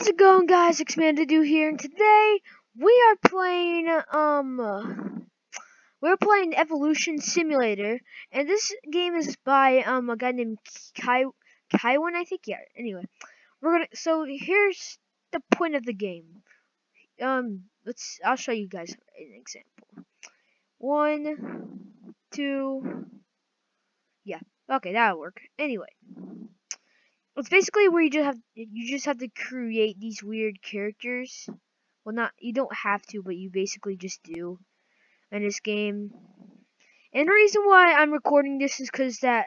How's it going guys? Xmandedue here and today we are playing um we're playing Evolution Simulator and this game is by um a guy named Kai Keiwan I think? Yeah anyway. We're gonna so here's the point of the game. Um let's I'll show you guys an example. One two yeah okay that'll work. Anyway it's basically where you just have you just have to create these weird characters. Well, not you don't have to, but you basically just do in this game. And the reason why I'm recording this is because that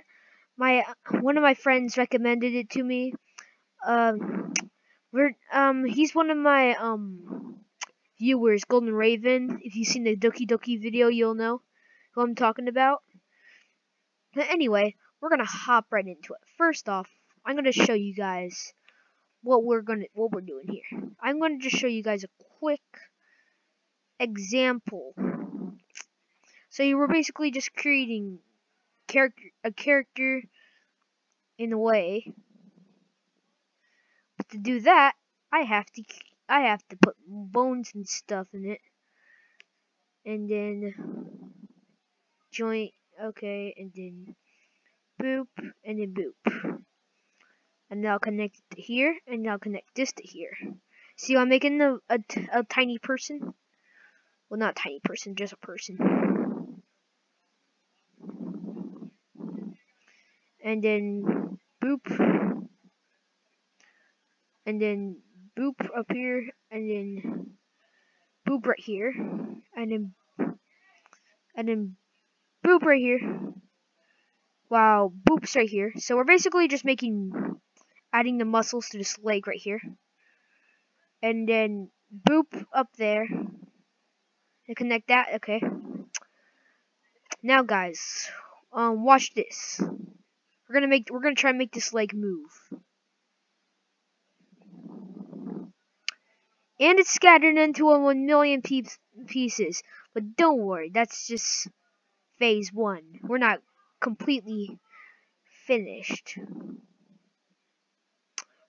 my one of my friends recommended it to me. Um, we're um he's one of my um viewers, Golden Raven. If you've seen the Doki Doki video, you'll know who I'm talking about. But anyway, we're gonna hop right into it. First off, I'm gonna show you guys what we're gonna what we're doing here. I'm gonna just show you guys a quick example. So you were basically just creating character a character in a way. But to do that, I have to I have to put bones and stuff in it. And then joint okay and then boop and then boop and now connect here, and now connect this to here. See, I'm making a, a, a tiny person. Well, not tiny person, just a person. And then boop, and then boop up here, and then boop right here, and then and then boop right here. Wow, boop's right here. So we're basically just making adding the muscles to this leg right here. And then boop up there. And connect that, okay. Now guys, um watch this. We're gonna make we're gonna try and make this leg move. And it's scattered into a one million pieces. But don't worry, that's just phase one. We're not completely finished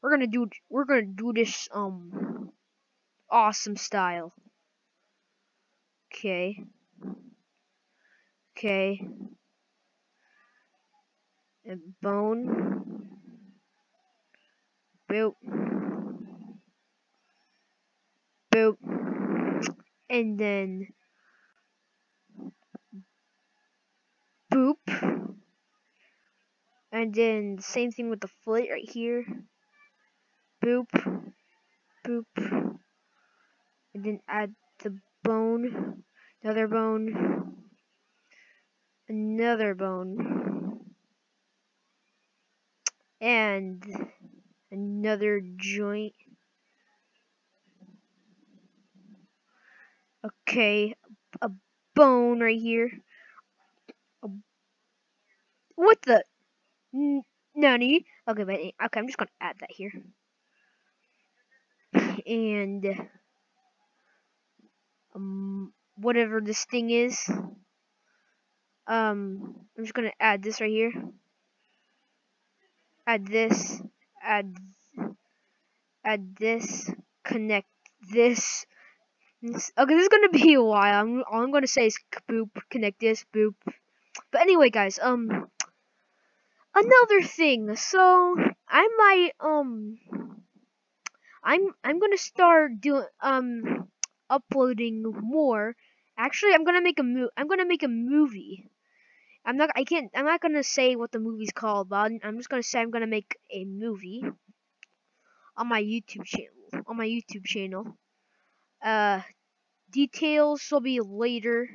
we're gonna do we're gonna do this um awesome style. Okay. Okay. And bone. Boop. Boop. And then boop. And then same thing with the foot right here boop, boop, and then add the bone, another bone, another bone, and another joint. Okay, a bone right here. What the? Nani? Okay, but eh, okay, I'm just gonna add that here and um, whatever this thing is. Um, I'm just gonna add this right here. Add this. Add. Add this. Connect this. okay, this is gonna be a while. I'm, all I'm gonna say is boop. Connect this. Boop. But anyway, guys. Um. Another thing. So I might um I'm I'm gonna start doing um uploading more. Actually, I'm gonna make a mo I'm gonna make a movie. I'm not I can't I'm not gonna say what the movie's called, but I'm just gonna say I'm gonna make a movie on my YouTube channel. On my YouTube channel. Uh, details will be later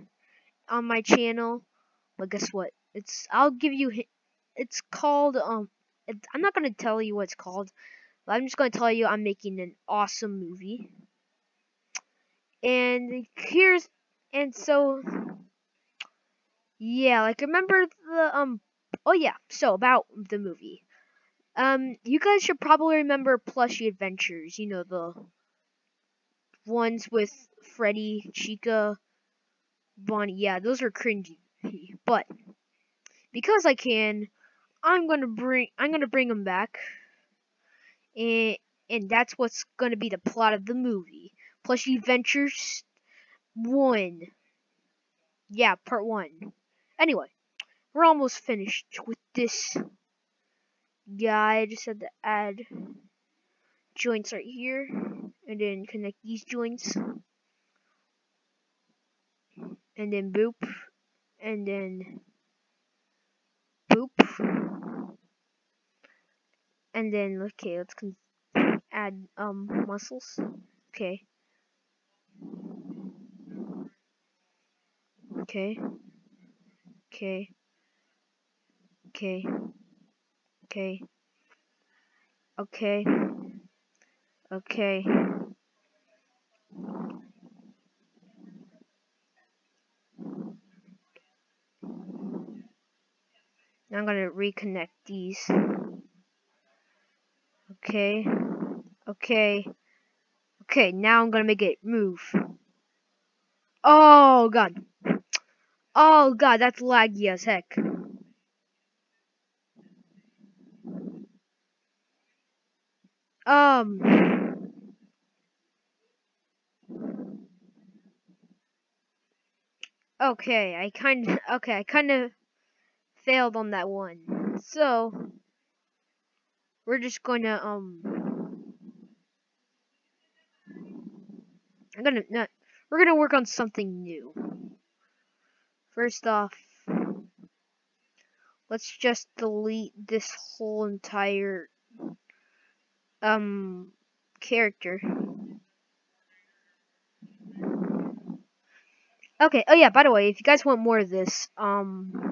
on my channel. But guess what? It's I'll give you. It's called um. I'm not gonna tell you what it's called. But I'm just going to tell you I'm making an awesome movie. And here's and so yeah, like remember the um oh yeah, so about the movie. Um you guys should probably remember Plushie Adventures, you know the ones with Freddy, Chica, Bonnie. Yeah, those are cringy. But because I can, I'm gonna bring I'm gonna bring them back and and that's what's going to be the plot of the movie. Plushie Adventures 1. Yeah, part 1. Anyway, we're almost finished with this guy. I just had to add joints right here, and then connect these joints. And then boop, and then boop. And then, okay, let's add um muscles. Okay. Okay. Okay. Okay. Okay. Okay. Okay. Now I'm gonna reconnect these. Okay. Okay. Okay, now I'm gonna make it move. Oh god. Oh god, that's laggy as heck. Um Okay, I kind of okay, I kind of failed on that one. So we're just to um I'm gonna not we're gonna work on something new. First off, let's just delete this whole entire um character. Okay, oh yeah, by the way, if you guys want more of this, um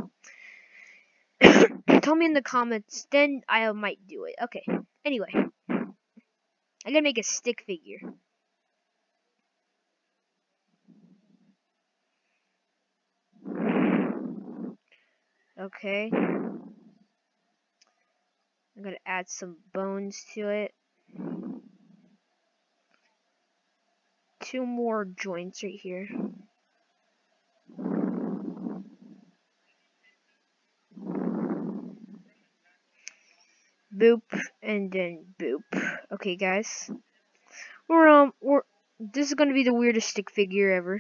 tell me in the comments, then I might do it. Okay. Anyway. I gotta make a stick figure. Okay. I'm gonna add some bones to it. Two more joints right here. Boop, and then boop. Okay, guys. We're, um, we're, this is gonna be the weirdest stick figure ever.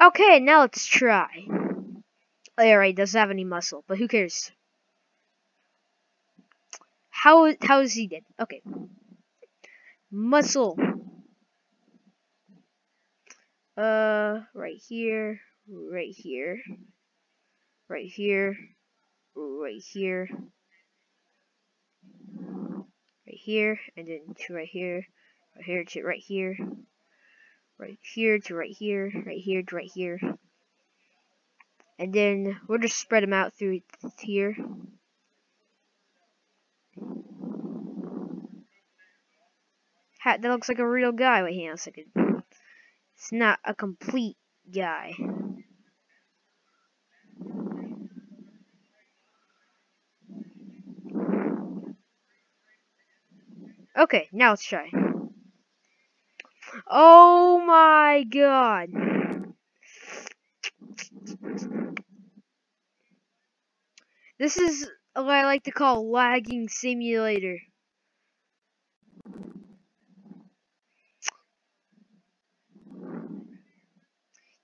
Okay, now let's try. Alright, doesn't have any muscle, but who cares? How how is he dead? Okay. Muscle. Uh, right here, right here, right here, right here, right here, and then to right here, right here to right here, right here to right here, right here to right here, and then we'll just spread them out through here. Hat that looks like a real guy. Wait, hang on a second. It's not a complete guy. Okay, now let's try. Oh my god. This is what I like to call lagging simulator.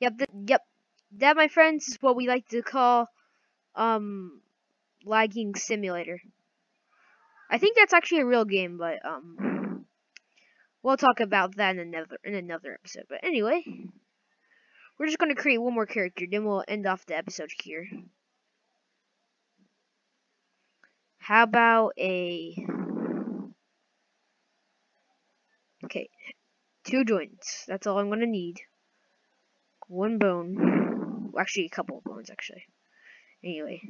Yep, th yep. That, my friends, is what we like to call um lagging simulator. I think that's actually a real game, but um we'll talk about that in another in another episode. But anyway, we're just gonna create one more character, then we'll end off the episode here. How about a Okay, two joints. That's all I'm gonna need one bone. Actually, a couple of bones, actually. Anyway.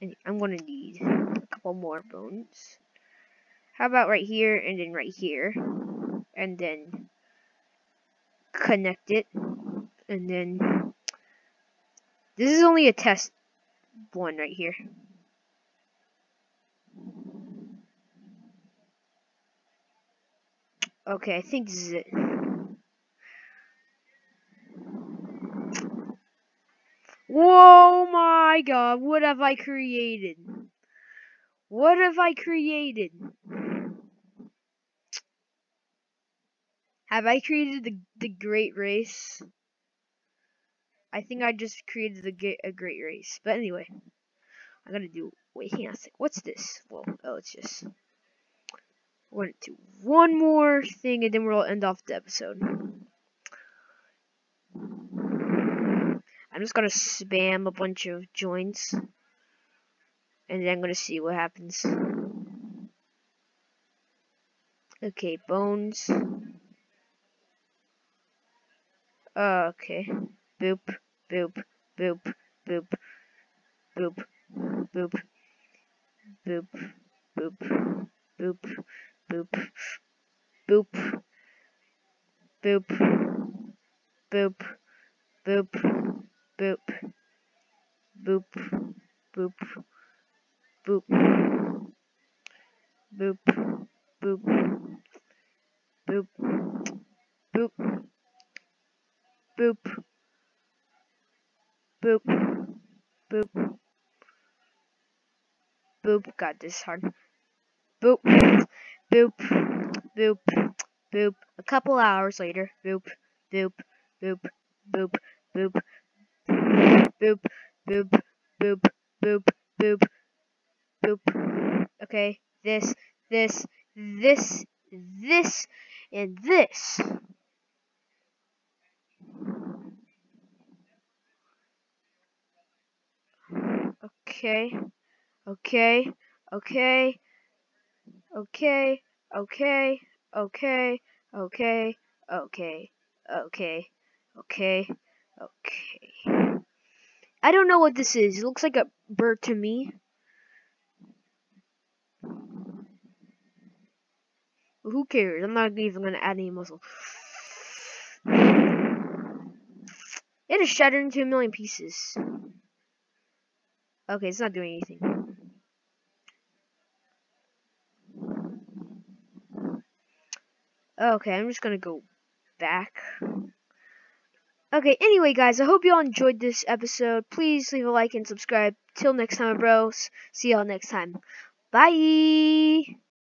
And I'm going to need a couple more bones. How about right here, and then right here. And then connect it. And then... This is only a test one right here. Okay, I think this is it. Whoa my god, what have I created? What have I created? Have I created the, the great race? I think I just created the a great race. But anyway, I'm gonna do. Wait, hang on a sec. What's this? Well, oh, it's just. We're gonna do one more thing, and then we'll end off the episode. I'm just gonna spam a bunch of joins, and then I'm gonna see what happens. Okay, bones. Okay. Boop, boop, boop, boop, boop, boop, boop, boop, boop, boop, boop, boop, boop, boop, boop, boop, boop, boop, boop, boop, boop, boop, boop, boop, boop, boop. God, this hard. Boop, boop, boop, boop. A couple hours later, boop, boop, boop, boop, boop, boop, boop, boop, boop, boop, boop. Okay, this, this, this, this, and this. Okay, okay, okay, okay, okay, okay, okay, okay, okay, okay, okay. I don't know what this is. It looks like a bird to me. Who cares? I'm not even gonna add any muscle. It is shattered into a million pieces. Okay, it's not doing anything. Okay, I'm just gonna go back. Okay, anyway, guys, I hope you all enjoyed this episode. Please leave a like and subscribe. Till next time, bros. See y'all next time. Bye!